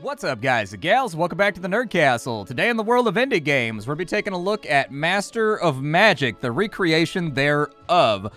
What's up, guys and gals? Welcome back to the Nerd Castle. Today in the world of indie games, we'll be taking a look at Master of Magic, the recreation thereof.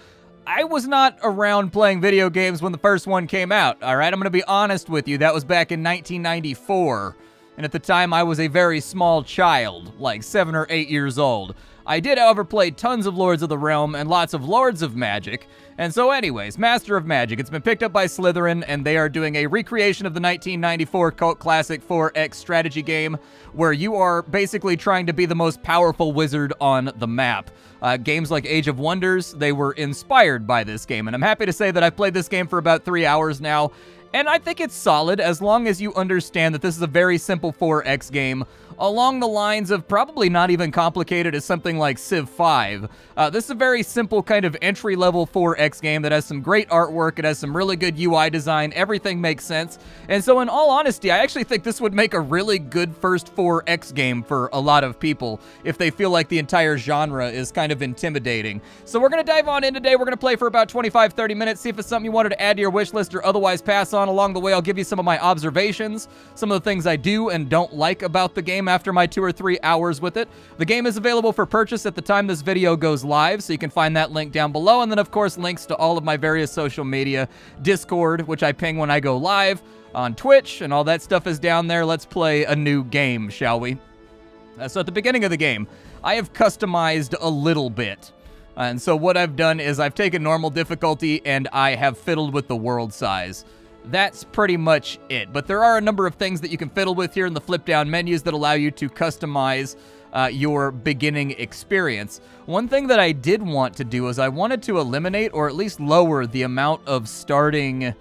I was not around playing video games when the first one came out, alright? I'm gonna be honest with you, that was back in 1994. And at the time, I was a very small child, like seven or eight years old. I did, however, play tons of Lords of the Realm and lots of Lords of Magic. And so, anyways, Master of Magic. It's been picked up by Slitherine, and they are doing a recreation of the 1994 cult classic 4X strategy game, where you are basically trying to be the most powerful wizard on the map. Uh, games like Age of Wonders, they were inspired by this game, and I'm happy to say that I've played this game for about three hours now, and I think it's solid as long as you understand that this is a very simple 4X game along the lines of probably not even complicated as something like Civ 5. Uh, this is a very simple kind of entry-level 4X game that has some great artwork, it has some really good UI design, everything makes sense. And so in all honesty, I actually think this would make a really good first 4X game for a lot of people if they feel like the entire genre is kind of intimidating. So we're going to dive on in today. We're going to play for about 25-30 minutes, see if it's something you wanted to add to your wish list or otherwise pass on. Along the way, I'll give you some of my observations, some of the things I do and don't like about the game after my two or three hours with it. The game is available for purchase at the time this video goes live, so you can find that link down below. And then, of course, links to all of my various social media, Discord, which I ping when I go live, on Twitch, and all that stuff is down there. Let's play a new game, shall we? Uh, so at the beginning of the game, I have customized a little bit. And so what I've done is I've taken normal difficulty and I have fiddled with the world size that's pretty much it. But there are a number of things that you can fiddle with here in the flip down menus that allow you to customize uh, your beginning experience. One thing that I did want to do is I wanted to eliminate or at least lower the amount of starting.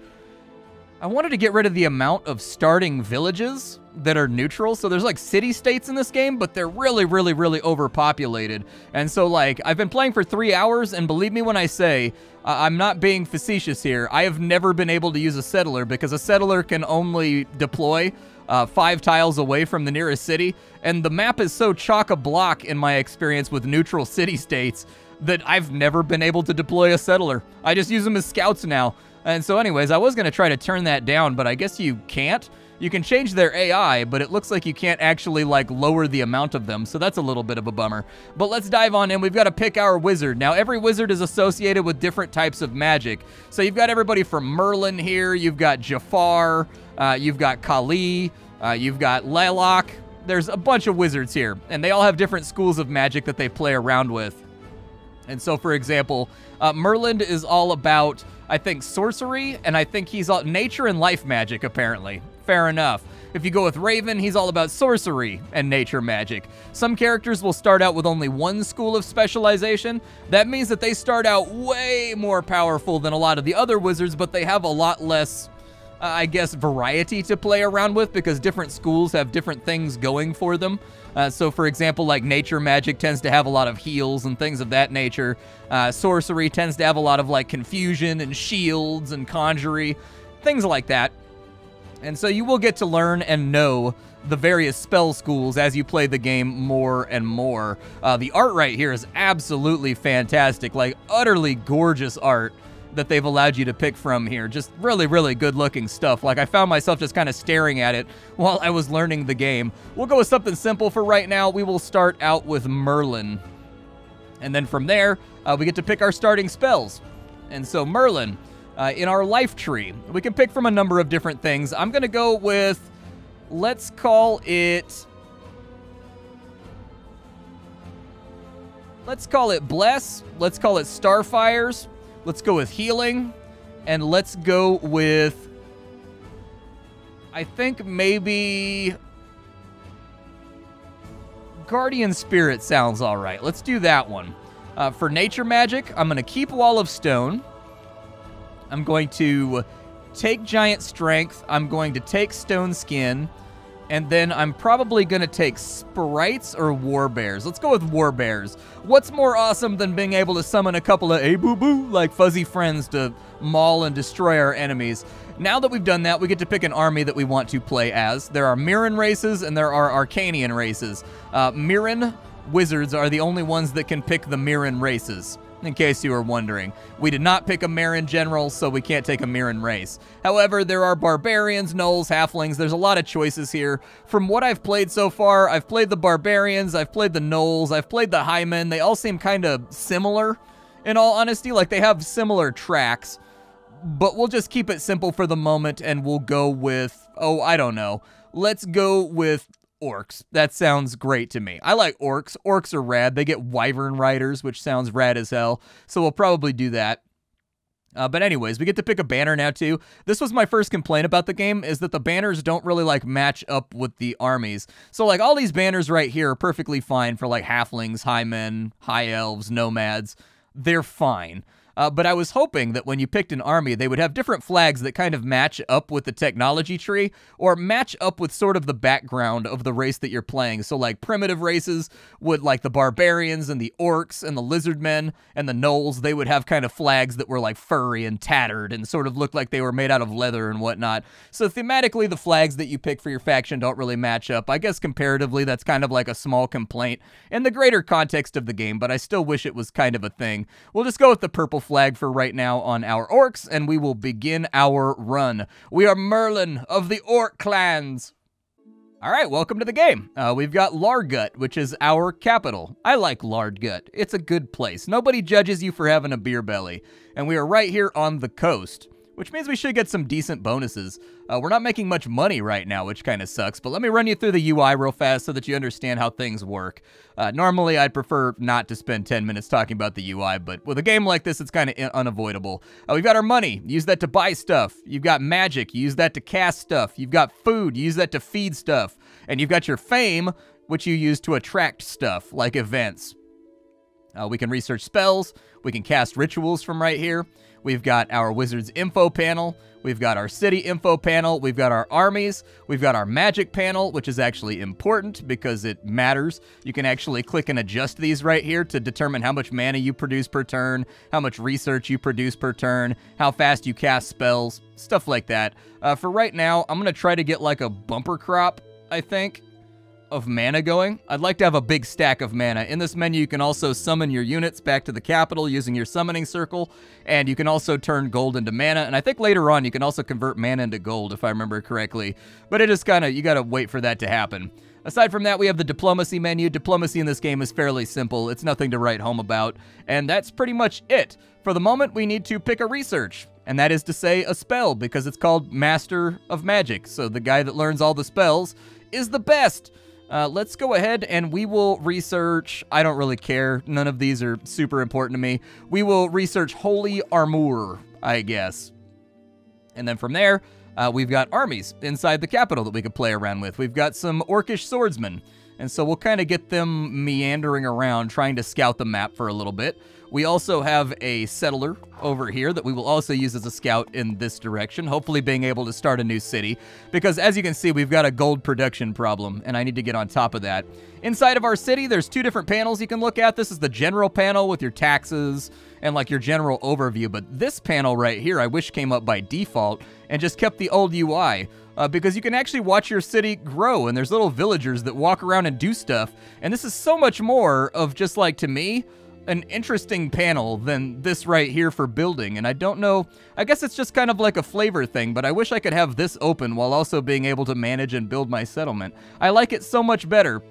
I wanted to get rid of the amount of starting villages that are neutral. So there's like city states in this game, but they're really, really, really overpopulated. And so like I've been playing for three hours, and believe me when I say uh, I'm not being facetious here. I have never been able to use a settler because a settler can only deploy uh, five tiles away from the nearest city, and the map is so chock-a-block in my experience with neutral city states that I've never been able to deploy a settler. I just use them as scouts now. And so anyways, I was going to try to turn that down, but I guess you can't. You can change their AI, but it looks like you can't actually like lower the amount of them, so that's a little bit of a bummer. But let's dive on in. We've got to pick our wizard. Now, every wizard is associated with different types of magic. So you've got everybody from Merlin here, you've got Jafar, uh, you've got Kali, uh, you've got Lelok. There's a bunch of wizards here, and they all have different schools of magic that they play around with. And so, for example, uh, Merlin is all about, I think, sorcery, and I think he's all nature and life magic, apparently fair enough. If you go with Raven, he's all about sorcery and nature magic. Some characters will start out with only one school of specialization. That means that they start out way more powerful than a lot of the other wizards, but they have a lot less, uh, I guess, variety to play around with because different schools have different things going for them. Uh, so, for example, like nature magic tends to have a lot of heals and things of that nature. Uh, sorcery tends to have a lot of like confusion and shields and conjury, things like that. And so you will get to learn and know the various spell schools as you play the game more and more. Uh, the art right here is absolutely fantastic, like utterly gorgeous art that they've allowed you to pick from here. Just really, really good looking stuff. Like I found myself just kind of staring at it while I was learning the game. We'll go with something simple for right now. We will start out with Merlin. And then from there, uh, we get to pick our starting spells. And so Merlin, uh, in our life tree. We can pick from a number of different things. I'm going to go with, let's call it, let's call it Bless. Let's call it Starfires. Let's go with Healing. And let's go with, I think maybe Guardian Spirit sounds all right. Let's do that one. Uh, for Nature Magic, I'm going to keep Wall of Stone. I'm going to take Giant Strength. I'm going to take Stone Skin. And then I'm probably to take Sprites or War Bears. Let's go with War Bears. What's more awesome than being able to summon a couple of a boo boo like fuzzy friends to maul and destroy our enemies? Now that we've done that, we get to pick an army that we want to play as. There are Myrran races and there are Arcanian races. Uh, Myrran wizards are the only ones that can pick the Myrran races. In case you were wondering. We did not pick a Myrran general, so we can't take a Myrran race. However, there are barbarians, gnolls, halflings. There's a lot of choices here. From what I've played so far, I've played the barbarians, I've played the gnolls, I've played the highmen. They all seem kind of similar, in all honesty. Like, they have similar tracks. But we'll just keep it simple for the moment, and we'll go with, oh, I don't know. Let's go with orcs. That sounds great to me. I like orcs. Orcs are rad. They get wyvern riders, which sounds rad as hell. So we'll probably do that. Uh, but anyways, we get to pick a banner now too. This was my first complaint about the game is that the banners don't really like match up with the armies. So like all these banners right here are perfectly fine for like halflings, high men, high elves, nomads. They're fine. Uh, but I was hoping that when you picked an army, they would have different flags that kind of match up with the technology tree or match up with sort of the background of the race that you're playing. So, like primitive races would, like the barbarians and the orcs and the lizard men and the gnolls, they would have kind of flags that were like furry and tattered and sort of looked like they were made out of leather and whatnot. So, thematically, the flags that you pick for your faction don't really match up. I guess comparatively, that's kind of like a small complaint in the greater context of the game, but I still wish it was kind of a thing. We'll just go with the purple flag for right now on our orcs, and we will begin our run. We are Merlin of the Orc clans. All right, welcome to the game. Uh, we've got Largut, which is our capital. I like Lardgut. It's a good place. Nobody judges you for having a beer belly. And we are right here on the coast which means we should get some decent bonuses. Uh, we're not making much money right now, which kind of sucks, but let me run you through the UI real fast so that you understand how things work. Uh, normally, I'd prefer not to spend 10 minutes talking about the UI, but with a game like this, it's kind of unavoidable. Uh, we've got our money. Use that to buy stuff. You've got magic. use that to cast stuff. You've got food. use that to feed stuff. And you've got your fame, which you use to attract stuff, like events. Uh, we can research spells. We can cast rituals from right here. We've got our Wizards info panel. We've got our city info panel. We've got our armies. We've got our magic panel, which is actually important because it matters. You can actually click and adjust these right here to determine how much mana you produce per turn, how much research you produce per turn, how fast you cast spells, stuff like that. Uh, for right now, I'm going to try to get like a bumper crop, I think of mana going. I'd like to have a big stack of mana. In this menu, you can also summon your units back to the capital using your summoning circle, and you can also turn gold into mana, and I think later on you can also convert mana into gold, if I remember correctly. But it is kind of, you gotta wait for that to happen. Aside from that, we have the diplomacy menu. Diplomacy in this game is fairly simple. It's nothing to write home about. And that's pretty much it. For the moment, we need to pick a research. And that is to say a spell, because it's called Master of Magic. So the guy that learns all the spells is the best. Uh, let's go ahead and we will research. I don't really care. None of these are super important to me. We will research Holy Armor, I guess. And then from there, uh, we've got armies inside the capital that we could play around with. We've got some orcish swordsmen. And so we'll kind of get them meandering around, trying to scout the map for a little bit. We also have a settler over here that we will also use as a scout in this direction, hopefully being able to start a new city. Because as you can see, we've got a gold production problem, and I need to get on top of that. Inside of our city, there's two different panels you can look at. This is the general panel with your taxes and like your general overview, but this panel right here I wish came up by default and just kept the old UI. Uh, because you can actually watch your city grow, and there's little villagers that walk around and do stuff. And this is so much more of just like, to me, an interesting panel than this right here for building, and I don't know, I guess it's just kind of like a flavor thing, but I wish I could have this open while also being able to manage and build my settlement. I like it so much better.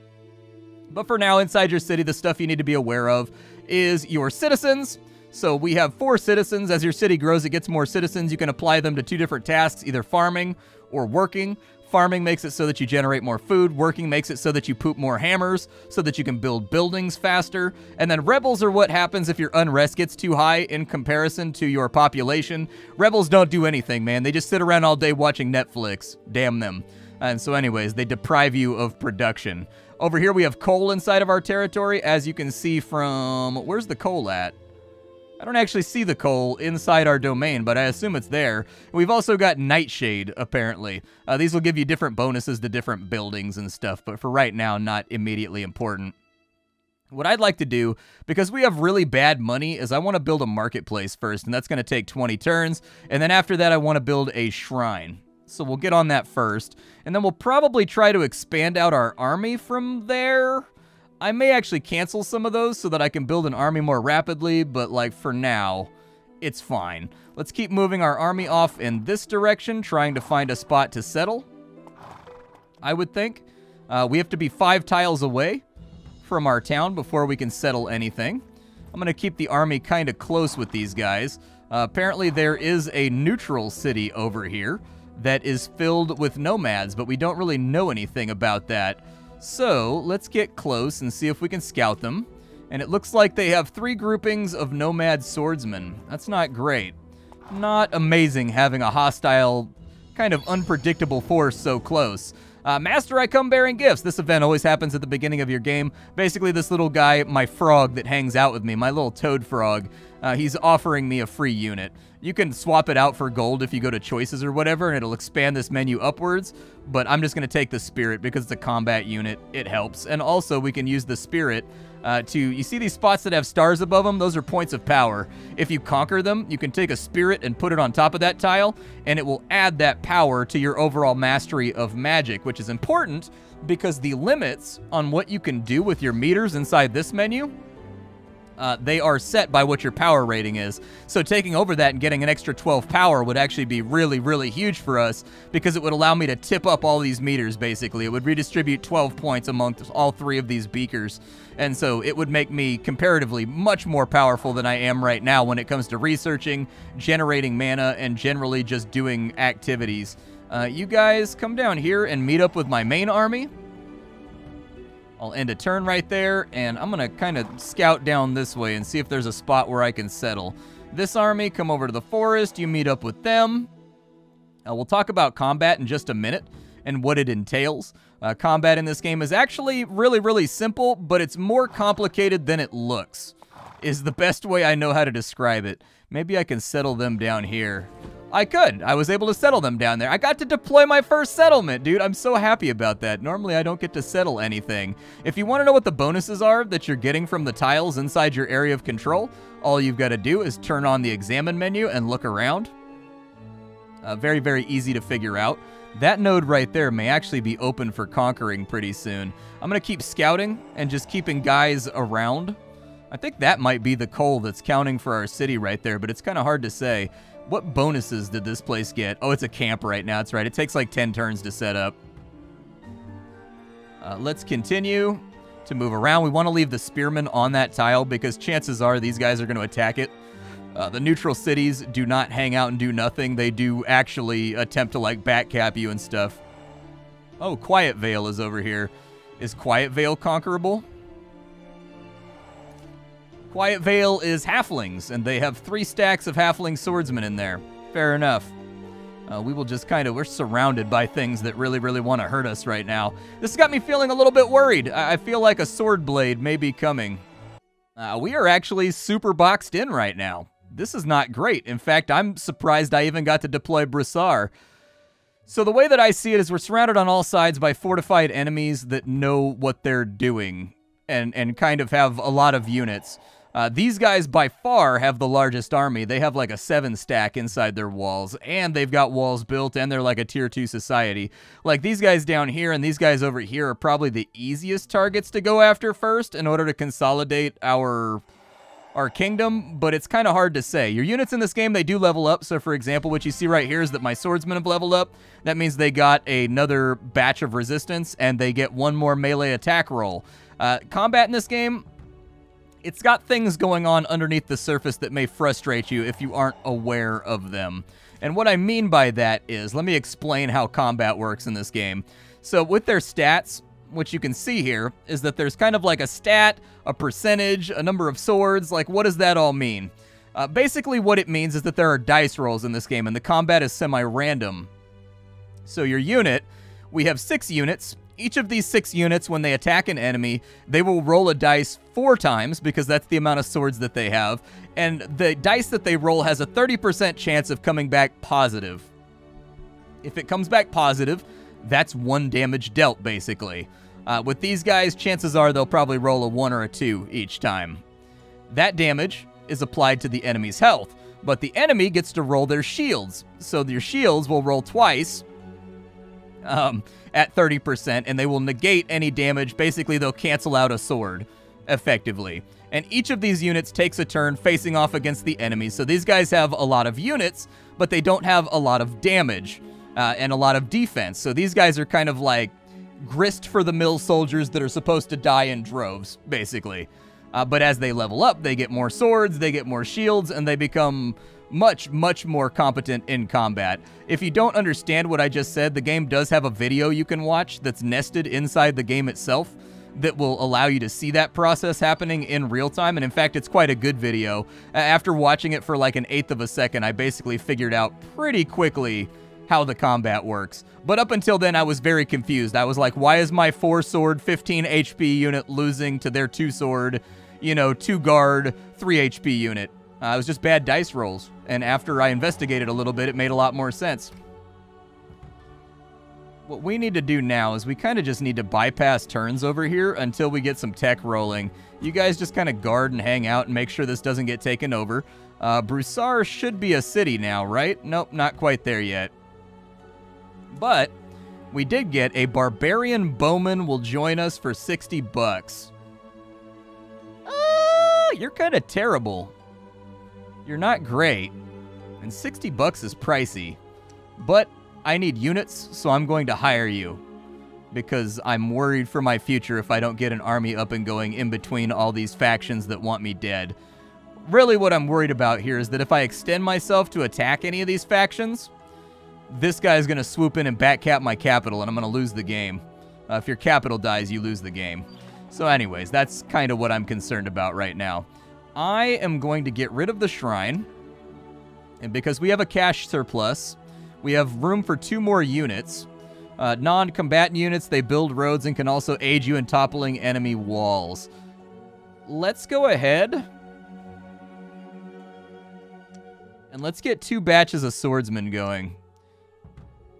But for now, inside your city, the stuff you need to be aware of is your citizens. So we have four citizens. As your city grows, it gets more citizens. You can apply them to two different tasks, either farming or working. Farming makes it so that you generate more food. Working makes it so that you poop more hammers, so that you can build buildings faster. And then rebels are what happens if your unrest gets too high in comparison to your population. Rebels don't do anything, man. They just sit around all day watching Netflix. Damn them. And so, anyways, they deprive you of production. Over here, we have coal inside of our territory, as you can see from. Where's the coal at? I don't actually see the coal inside our domain, but I assume it's there. We've also got Nightshade, apparently. Uh, these will give you different bonuses to different buildings and stuff, but for right now, not immediately important. What I'd like to do, because we have really bad money, is I want to build a marketplace first, and that's going to take 20 turns. And then after that, I want to build a shrine. So we'll get on that first. And then we'll probably try to expand out our army from there. I may actually cancel some of those so that I can build an army more rapidly, but like for now, it's fine. Let's keep moving our army off in this direction, trying to find a spot to settle, I would think. Uh, we have to be five tiles away from our town before we can settle anything. I'm going to keep the army kind of close with these guys. Uh, apparently, there is a neutral city over here that is filled with nomads, but we don't really know anything about that. So let's get close and see if we can scout them. And it looks like they have three groupings of nomad swordsmen. That's not great. Not amazing having a hostile, kind of unpredictable force so close. Uh, Master, I come bearing gifts. This event always happens at the beginning of your game. Basically, this little guy, my frog that hangs out with me, my little toad frog, uh, he's offering me a free unit. You can swap it out for gold if you go to choices or whatever, and it'll expand this menu upwards. But I'm just going to take the spirit because it's a combat unit. It helps. And also, we can use the spirit uh, to, you see these spots that have stars above them? Those are points of power. If you conquer them, you can take a spirit and put it on top of that tile, and it will add that power to your overall mastery of magic, which is important because the limits on what you can do with your meters inside this menu uh, they are set by what your power rating is. So taking over that and getting an extra 12 power would actually be really, really huge for us because it would allow me to tip up all these meters, basically. It would redistribute 12 points amongst all three of these beakers. And so it would make me comparatively much more powerful than I am right now when it comes to researching, generating mana, and generally just doing activities. Uh, you guys come down here and meet up with my main army. I'll end a turn right there, and I'm to kind of scout down this way and see if there's a spot where I can settle. This army, come over to the forest, you meet up with them. Uh, we'll talk about combat in just a minute and what it entails. Uh, combat in this game is actually really, really simple, but it's more complicated than it looks, is the best way I know how to describe it. Maybe I can settle them down here. I could. I was able to settle them down there. I got to deploy my first settlement, dude. I'm so happy about that. Normally, I don't get to settle anything. If you want to know what the bonuses are that you're getting from the tiles inside your area of control, all you've got to do is turn on the examine menu and look around. Uh, very, very easy to figure out. That node right there may actually be open for conquering pretty soon. I'm going to keep scouting and just keeping guys around. I think that might be the coal that's counting for our city right there, but it's kind of hard to say. What bonuses did this place get? Oh, it's a camp right now. That's right. It takes like 10 turns to set up. Uh, let's continue to move around. We want to leave the spearmen on that tile because chances are these guys are going to attack it. Uh, the neutral cities do not hang out and do nothing. They do actually attempt to like backcap you and stuff. Oh, Quiet Vale is over here. Is Quiet Vale conquerable? Quiet Vale is halflings, and they have three stacks of halfling swordsmen in there. Fair enough. Uh, we will just kind of, we're surrounded by things that really, really want to hurt us right now. This has got me feeling a little bit worried. I, I feel like a sword blade may be coming. Uh, we are actually super boxed in right now. This is not great. In fact, I'm surprised I even got to deploy Broussard. So the way that I see it is we're surrounded on all sides by fortified enemies that know what they're doing and, and kind of have a lot of units. Uh, these guys by far have the largest army. They have like a seven stack inside their walls, and they've got walls built, and they're like a tier two society. Like these guys down here and these guys over here are probably the easiest targets to go after first in order to consolidate our our kingdom, but it's kind of hard to say. Your units in this game, they do level up. So, for example, what you see right here is that my swordsmen have leveled up. That means they got another batch of resistance, and they get one more melee attack roll. Uh, combat in this game, it's got things going on underneath the surface that may frustrate you if you aren't aware of them. And what I mean by that is, let me explain how combat works in this game. So with their stats, what you can see here is that there's kind of like a stat, a percentage, a number of swords. Like, what does that all mean? Uh, basically, what it means is that there are dice rolls in this game, and the combat is semi-random. So your unit, we have six units, each of these six units, when they attack an enemy, they will roll a dice four times because that's the amount of swords that they have. And the dice that they roll has a 30% chance of coming back positive. If it comes back positive, that's one damage dealt, basically. Uh, with these guys, chances are they'll probably roll a one or a two each time. That damage is applied to the enemy's health, but the enemy gets to roll their shields. So your shields will roll twice, um, at 30%, and they will negate any damage. Basically, they'll cancel out a sword effectively. And each of these units takes a turn facing off against the enemy. So these guys have a lot of units, but they don't have a lot of damage uh, and a lot of defense. So these guys are kind of like grist for the mill soldiers that are supposed to die in droves, basically. Uh, but as they level up, they get more swords, they get more shields, and they become much, much more competent in combat. If you don't understand what I just said, the game does have a video you can watch that's nested inside the game itself that will allow you to see that process happening in real time. And in fact, it's quite a good video. After watching it for like an eighth of a second, I basically figured out pretty quickly how the combat works. But up until then, I was very confused. I was like, why is my 4 sword, 15 HP unit losing to their 2 sword, you know, 2 guard, 3 HP unit? Uh, it was just bad dice rolls. And after I investigated a little bit, it made a lot more sense. What we need to do now is we kind of just need to bypass turns over here until we get some tech rolling. You guys just kind of guard and hang out and make sure this doesn't get taken over. Uh, Broussard should be a city now, right? Nope, not quite there yet. But we did get a barbarian bowman will join us for 60 bucks. Uh, you're kind of terrible. You're not great. And 60 bucks is pricey. But I need units, so I'm going to hire you. Because I'm worried for my future if I don't get an army up and going in between all these factions that want me dead. Really what I'm worried about here is that if I extend myself to attack any of these factions, this guy is going to swoop in and backcap my capital, and I'm going to lose the game. Uh, if your capital dies, you lose the game. So anyways, that's kind of what I'm concerned about right now. I am going to get rid of the shrine. And because we have a cash surplus, we have room for two more units. Uh, Non-combatant units, they build roads and can also aid you in toppling enemy walls. Let's go ahead. And let's get two batches of swordsmen going.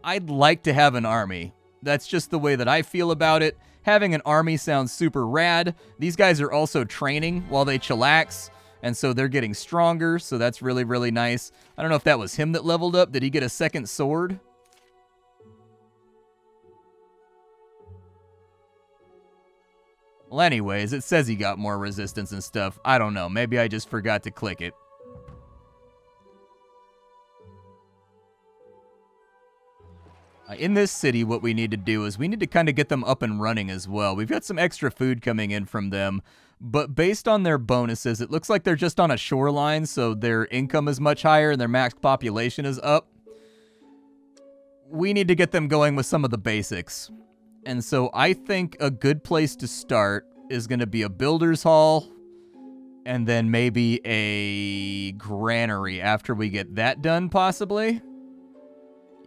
I'd like to have an army. That's just the way that I feel about it. Having an army sounds super rad. These guys are also training while they chillax, and so they're getting stronger, so that's really, really nice. I don't know if that was him that leveled up. Did he get a second sword? Well, anyways, it says he got more resistance and stuff. I don't know. Maybe I just forgot to click it. Uh, in this city, what we need to do is we need to kind of get them up and running as well. We've got some extra food coming in from them, but based on their bonuses, it looks like they're just on a shoreline, so their income is much higher and their max population is up. We need to get them going with some of the basics. And so I think a good place to start is going to be a builder's hall and then maybe a granary after we get that done, possibly.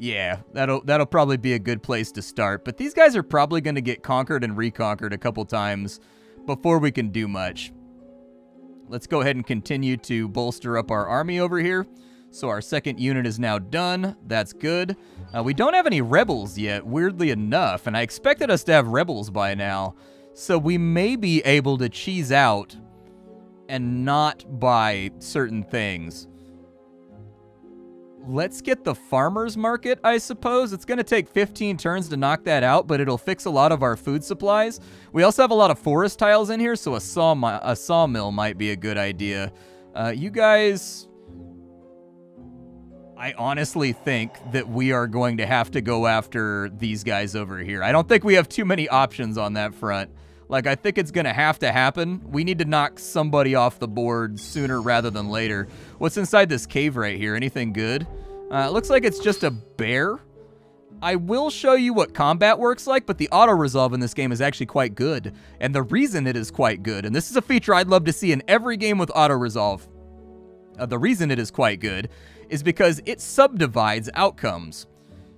Yeah, that'll that'll probably be a good place to start. But these guys are probably going to get conquered and reconquered a couple times before we can do much. Let's go ahead and continue to bolster up our army over here. So our second unit is now done. That's good. Uh, we don't have any rebels yet, weirdly enough, and I expected us to have rebels by now. So we may be able to cheese out and not buy certain things. Let's get the farmer's market, I suppose. It's going to take 15 turns to knock that out, but it'll fix a lot of our food supplies. We also have a lot of forest tiles in here, so a, saw a sawmill might be a good idea. Uh, you guys... I honestly think that we are going to have to go after these guys over here. I don't think we have too many options on that front. Like, I think it's going to have to happen. We need to knock somebody off the board sooner rather than later. What's inside this cave right here? Anything good? Uh, it looks like it's just a bear. I will show you what combat works like, but the auto-resolve in this game is actually quite good. And the reason it is quite good, and this is a feature I'd love to see in every game with auto-resolve, uh, the reason it is quite good is because it subdivides outcomes.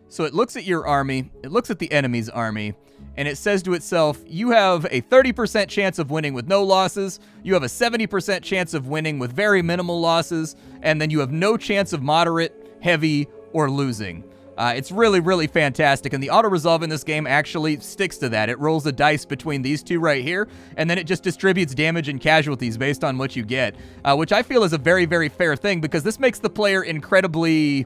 So it looks at your army, it looks at the enemy's army, and it says to itself, you have a 30% chance of winning with no losses, you have a 70% chance of winning with very minimal losses, and then you have no chance of moderate, heavy, or losing. Uh, it's really, really fantastic, and the auto-resolve in this game actually sticks to that. It rolls the dice between these two right here, and then it just distributes damage and casualties based on what you get, uh, which I feel is a very, very fair thing, because this makes the player incredibly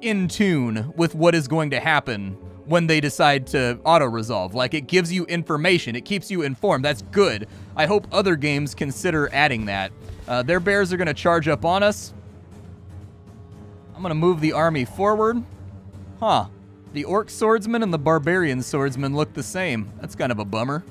in tune with what is going to happen when they decide to auto resolve. Like it gives you information, it keeps you informed. That's good. I hope other games consider adding that. Uh, their bears are going to charge up on us. I'm going to move the army forward. Huh. The orc swordsman and the barbarian swordsman look the same. That's kind of a bummer.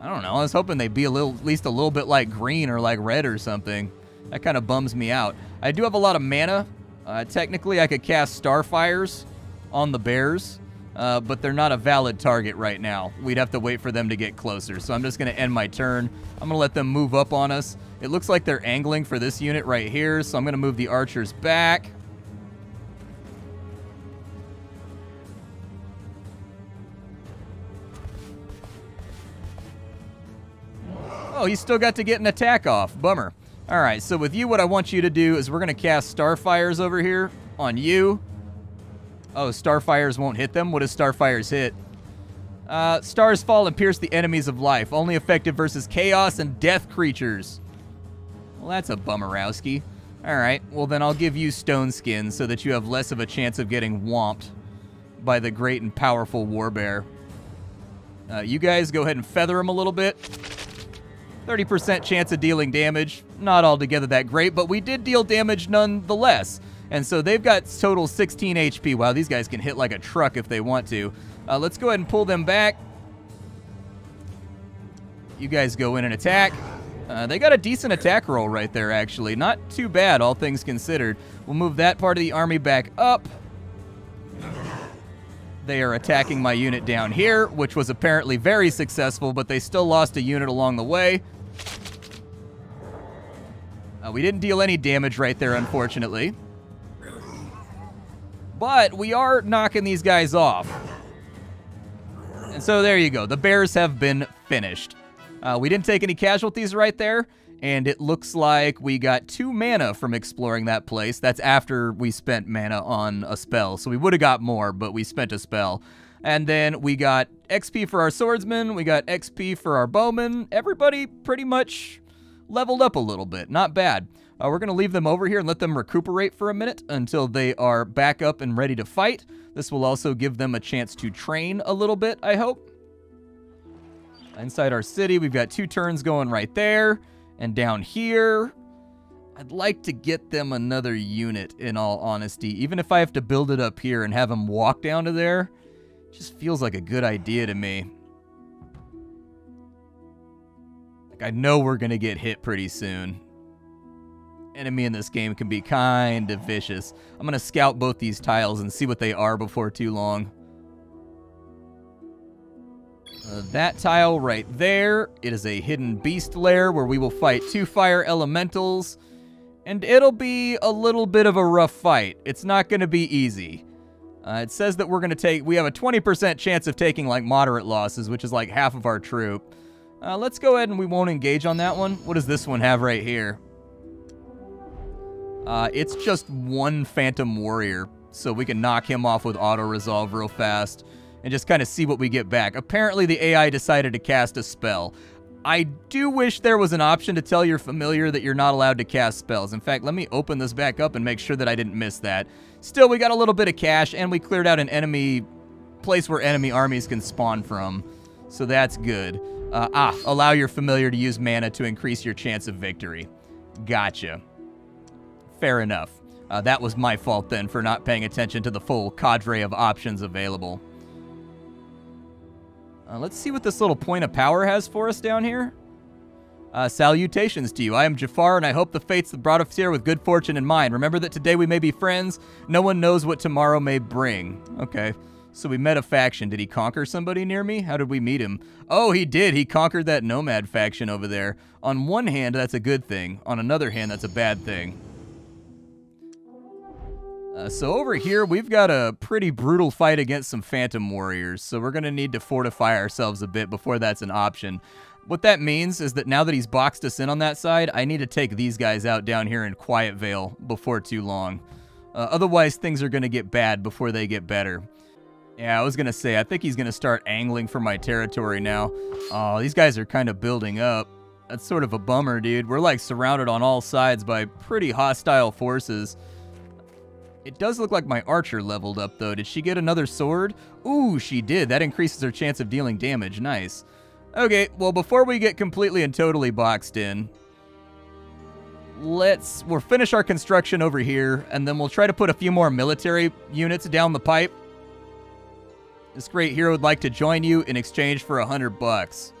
I don't know. I was hoping they'd be a little, at least a little bit like green or like red or something. That kind of bums me out. I do have a lot of mana. Uh, technically, I could cast Starfires on the bears, uh, but they're not a valid target right now. We'd have to wait for them to get closer. So I'm just going to end my turn. I'm going to let them move up on us. It looks like they're angling for this unit right here, so I'm going to move the archers back. Oh, he still got to get an attack off. Bummer. All right, so with you, what I want you to do is we're going to cast Starfires over here on you. Oh, Starfires won't hit them? What does Starfires hit? Uh, stars fall and pierce the enemies of life. Only effective versus chaos and death creatures. Well, that's a bummerowski. All right, well then I'll give you Stone Skin so that you have less of a chance of getting whomped by the great and powerful Warbear. Uh, you guys go ahead and feather him a little bit. 30% chance of dealing damage. Not altogether that great, but we did deal damage nonetheless. And so they've got total 16 HP. Wow, these guys can hit like a truck if they want to. Uh, let's go ahead and pull them back. You guys go in and attack. Uh, they got a decent attack roll right there, actually. Not too bad, all things considered. We'll move that part of the army back up. They are attacking my unit down here, which was apparently very successful, but they still lost a unit along the way. Uh, we didn't deal any damage right there, unfortunately. But we are knocking these guys off. And so there you go. The Bears have been finished. Uh, we didn't take any casualties right there, and it looks like we got two mana from exploring that place. That's after we spent mana on a spell. So we would have got more, but we spent a spell. And then we got XP for our swordsman, we got XP for our bowman. Everybody pretty much leveled up a little bit. Not bad. Uh, we're going to leave them over here and let them recuperate for a minute until they are back up and ready to fight. This will also give them a chance to train a little bit, I hope. Inside our city, we've got two turns going right there. And down here, I'd like to get them another unit, in all honesty. Even if I have to build it up here and have them walk down to there, just feels like a good idea to me. Like, I know we're going to get hit pretty soon. Enemy in this game can be kind of vicious. I'm going to scout both these tiles and see what they are before too long. Uh, that tile right there, it is a hidden beast lair where we will fight two fire elementals, and it'll be a little bit of a rough fight. It's not going to be easy. Uh, it says that we're going to take, we have a 20% chance of taking like moderate losses, which is like half of our troop. Uh, let's go ahead and we won't engage on that one. What does this one have right here? Uh, it's just one Phantom Warrior, so we can knock him off with auto resolve real fast and just kind of see what we get back. Apparently, the AI decided to cast a spell. I do wish there was an option to tell your familiar that you're not allowed to cast spells. In fact, let me open this back up and make sure that I didn't miss that. Still, we got a little bit of cash, and we cleared out an enemy place where enemy armies can spawn from. So that's good. Uh, ah, allow your familiar to use mana to increase your chance of victory. Gotcha. Fair enough. Uh, that was my fault then for not paying attention to the full cadre of options available. Uh, let's see what this little point of power has for us down here. Uh, salutations to you. I am Jafar, and I hope the fates that brought us here with good fortune in mind. Remember that today we may be friends. No one knows what tomorrow may bring. Okay. So we met a faction. Did he conquer somebody near me? How did we meet him? Oh, he did. He conquered that nomad faction over there. On one hand, that's a good thing. On another hand, that's a bad thing. Uh, so over here, we've got a pretty brutal fight against some Phantom Warriors, so we're going to need to fortify ourselves a bit before that's an option. What that means is that now that he's boxed us in on that side, I need to take these guys out down here in Quiet Vale before too long. Uh, otherwise, things are going to get bad before they get better. Yeah, I was going to say, I think he's going to start angling for my territory now. Oh, these guys are kind of building up. That's sort of a bummer, dude. We're like surrounded on all sides by pretty hostile forces. It does look like my archer leveled up, though. Did she get another sword? Ooh, she did. That increases her chance of dealing damage. Nice. Okay, well, before we get completely and totally boxed in, let's we'll finish our construction over here, and then we'll try to put a few more military units down the pipe. This great hero would like to join you in exchange for a hundred bucks.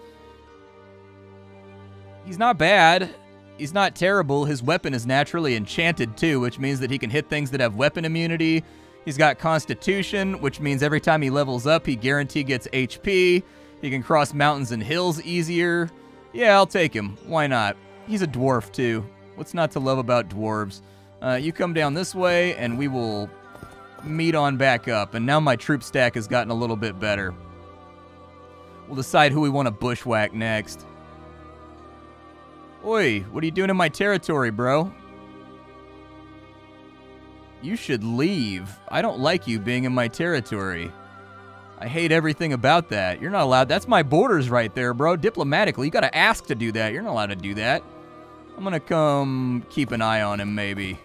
He's not bad. He's not terrible. His weapon is naturally enchanted too, which means that he can hit things that have weapon immunity. He's got Constitution, which means every time he levels up, he guarantee gets HP. He can cross mountains and hills easier. Yeah, I'll take him. Why not? He's a dwarf too. What's not to love about dwarves? Uh, you come down this way, and we will meet on back up. And now my troop stack has gotten a little bit better. We'll decide who we want to bushwhack next. Oi, what are you doing in my territory, bro? You should leave. I don't like you being in my territory. I hate everything about that. You're not allowed. That's my borders right there, bro. Diplomatically, you gotta ask to do that. You're not allowed to do that. I'm gonna come keep an eye on him, maybe.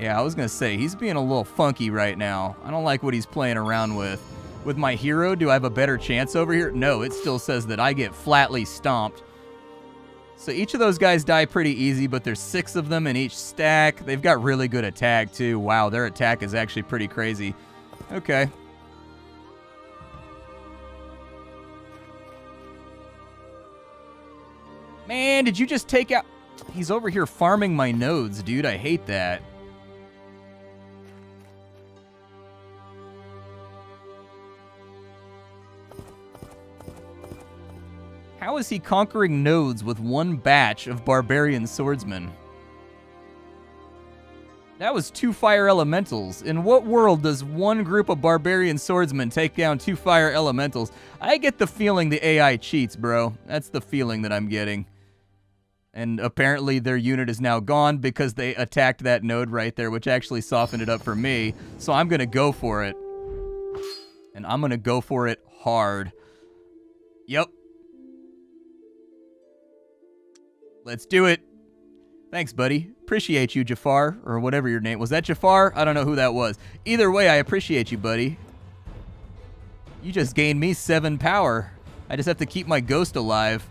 Yeah, I was gonna say, he's being a little funky right now. I don't like what he's playing around with. With my hero, do I have a better chance over here? No, it still says that I get flatly stomped. So each of those guys die pretty easy, but there's six of them in each stack. They've got really good attack, too. Wow, their attack is actually pretty crazy. Okay. Man, did you just take out... He's over here farming my nodes, dude. I hate that. How is he conquering nodes with one batch of barbarian swordsmen? That was two fire elementals. In what world does one group of barbarian swordsmen take down two fire elementals? I get the feeling the AI cheats, bro. That's the feeling that I'm getting. And apparently their unit is now gone because they attacked that node right there, which actually softened it up for me. So I'm going to go for it. And I'm going to go for it hard. Yep, Let's do it. Thanks, buddy. Appreciate you, Jafar, or whatever your name was. That Jafar? I don't know who that was. Either way, I appreciate you, buddy. You just gained me seven power. I just have to keep my ghost alive.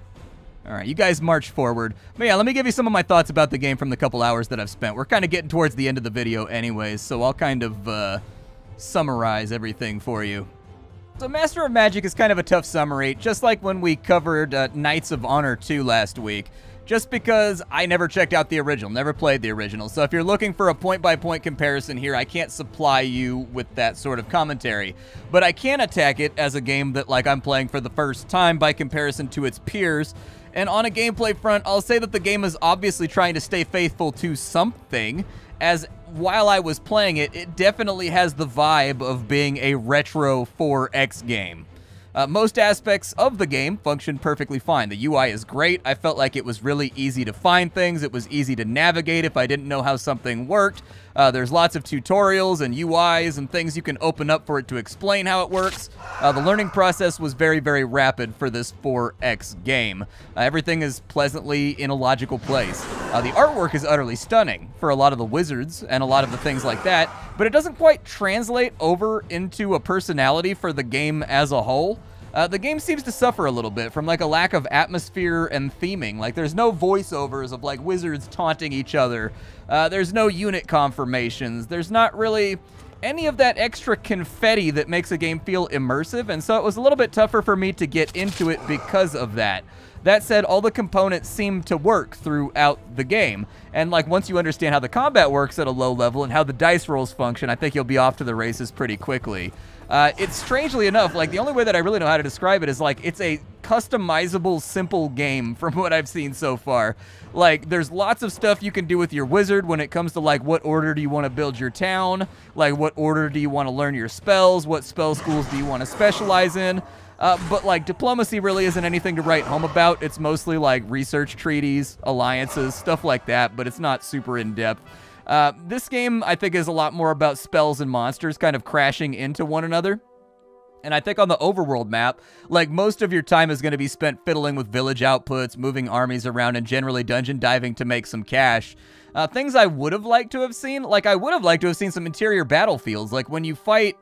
All right, you guys march forward. But yeah, let me give you some of my thoughts about the game from the couple hours that I've spent. We're kind of getting towards the end of the video anyways, so I'll kind of uh, summarize everything for you. So Master of Magic is kind of a tough summary, just like when we covered uh, Knights of Honor 2 last week just because I never checked out the original, never played the original. So if you're looking for a point-by-point -point comparison here, I can't supply you with that sort of commentary. But I can attack it as a game that like I'm playing for the first time by comparison to its peers. And on a gameplay front, I'll say that the game is obviously trying to stay faithful to something, as while I was playing it, it definitely has the vibe of being a retro 4X game. Uh, most aspects of the game function perfectly fine. The UI is great. I felt like it was really easy to find things. It was easy to navigate if I didn't know how something worked. Uh, there's lots of tutorials and UIs and things you can open up for it to explain how it works. Uh, the learning process was very, very rapid for this 4X game. Uh, everything is pleasantly in a logical place. Uh, the artwork is utterly stunning for a lot of the wizards and a lot of the things like that, but it doesn't quite translate over into a personality for the game as a whole. Uh, the game seems to suffer a little bit from like a lack of atmosphere and theming. Like there's no voiceovers of like wizards taunting each other. Uh, there's no unit confirmations. There's not really any of that extra confetti that makes a game feel immersive, and so it was a little bit tougher for me to get into it because of that. That said, all the components seem to work throughout the game. And like once you understand how the combat works at a low level and how the dice rolls function, I think you'll be off to the races pretty quickly. Uh, it's strangely enough, like the only way that I really know how to describe it is like it's a customizable, simple game from what I've seen so far. Like there's lots of stuff you can do with your wizard when it comes to like what order do you want to build your town, like what order do you want to learn your spells, what spell schools do you want to specialize in. Uh, but like diplomacy really isn't anything to write home about. It's mostly like research treaties, alliances, stuff like that, but it's not super in depth. Uh, this game, I think, is a lot more about spells and monsters kind of crashing into one another. And I think on the overworld map, like most of your time is going to be spent fiddling with village outputs, moving armies around, and generally dungeon diving to make some cash. Uh, things I would have liked to have seen, like I would have liked to have seen some interior battlefields, like when you fight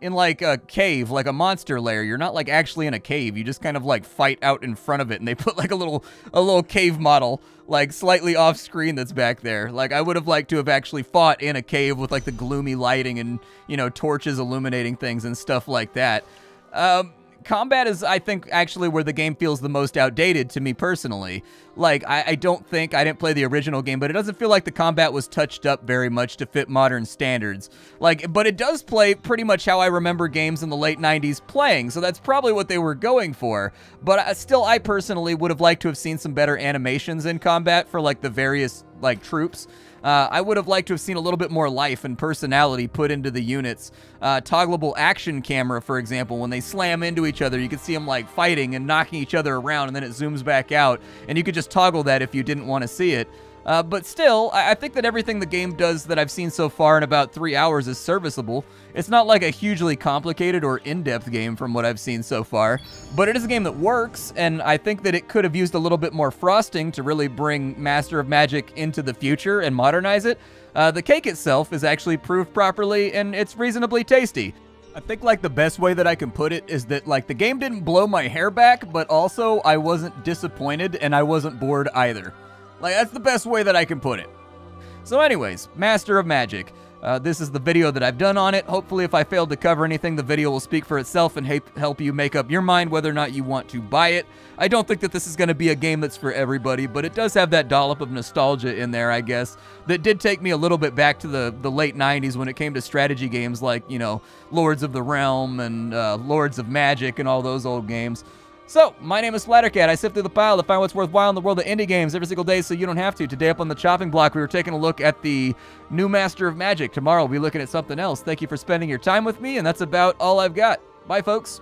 in like a cave, like a monster lair. You're not like actually in a cave. You just kind of like fight out in front of it and they put like a little a little cave model like slightly off screen that's back there. Like I would have liked to have actually fought in a cave with like the gloomy lighting and, you know, torches illuminating things and stuff like that. Um combat is, I think, actually where the game feels the most outdated to me personally. Like, I, I, don't think, I didn't play the original game, but it doesn't feel like the combat was touched up very much to fit modern standards. Like, but it does play pretty much how I remember games in the late 90s playing, so that's probably what they were going for. But uh, still, I personally would have liked to have seen some better animations in combat for, like, the various, like, troops. Uh, I would have liked to have seen a little bit more life and personality put into the units. Uh, toggleable action camera, for example, when they slam into each other, you can see them like fighting and knocking each other around, and then it zooms back out, and you could just toggle that if you didn't want to see it. Uh, but still, I, I think that everything the game does that I've seen so far in about three hours is serviceable. It's not like a hugely complicated or in-depth game from what I've seen so far, but it is a game that works, and I think that it could have used a little bit more frosting to really bring Master of Magic into the future and modernize it. Uh, the cake itself is actually proved properly, and it's reasonably tasty. I think like the best way that I can put it is that like the game didn't blow my hair back, but also I wasn't disappointed and I wasn't bored either. Like, that's the best way that I can put it. So anyways, Master of Magic. Uh, this is the video that I've done on it. Hopefully, if I failed to cover anything, the video will speak for itself and help you make up your mind whether or not you want to buy it. I don't think that this is going to be a game that's for everybody, but it does have that dollop of nostalgia in there, I guess, that did take me a little bit back to the, the late 90s when it came to strategy games like, you know, Lords of the Realm and uh, Lords of Magic and all those old games. So, my name is Splattercat. I sift through the pile to find what's worthwhile in the world of indie games every single day so you don't have to. Today up on the chopping block, we were taking a look at the new Master of Magic. Tomorrow, we'll be looking at something else. Thank you for spending your time with me, and that's about all I've got. Bye, folks.